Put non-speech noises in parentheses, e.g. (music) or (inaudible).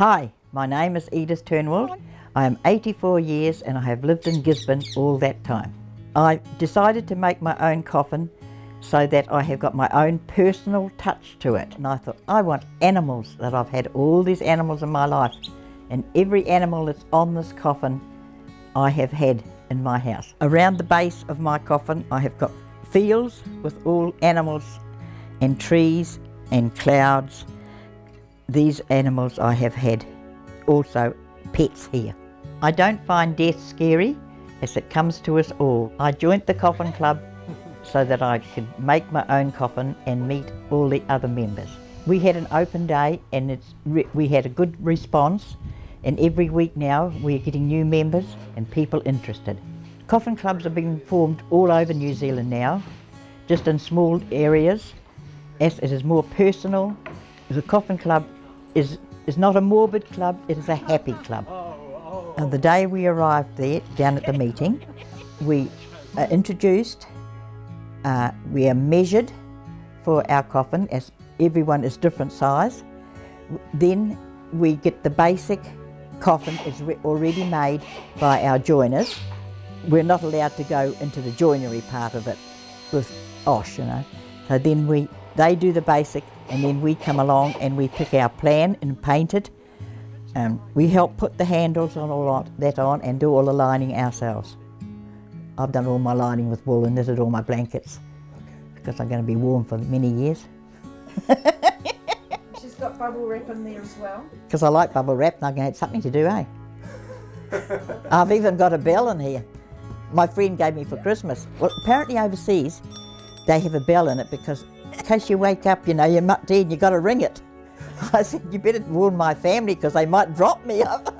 Hi, my name is Edith Turnwald. I am 84 years and I have lived in Gisborne all that time. I decided to make my own coffin so that I have got my own personal touch to it. And I thought, I want animals that I've had all these animals in my life. And every animal that's on this coffin I have had in my house. Around the base of my coffin, I have got fields with all animals and trees and clouds. These animals I have had also pets here. I don't find death scary as it comes to us all. I joined the Coffin Club so that I could make my own coffin and meet all the other members. We had an open day and it's we had a good response and every week now we're getting new members and people interested. Coffin clubs are being formed all over New Zealand now, just in small areas, as it is more personal. The Coffin Club is, is not a morbid club, it is a happy club. And the day we arrived there, down at the meeting, we are introduced, uh, we are measured for our coffin, as everyone is different size. Then we get the basic coffin is already made by our joiners we're not allowed to go into the joinery part of it with OSH, you know. So then we, they do the basic and then we come along and we pick our plan and paint it. And we help put the handles on all that on and do all the lining ourselves. I've done all my lining with wool and knitted all my blankets because I'm going to be warm for many years. (laughs) She's got bubble wrap in there as well. Because I like bubble wrap and I'm going to have something to do, eh? (laughs) I've even got a bell in here my friend gave me for Christmas. Well, apparently overseas, they have a bell in it because in case you wake up, you know, you're not dead you've got to ring it. (laughs) I said, you better warn my family because they might drop me up. (laughs)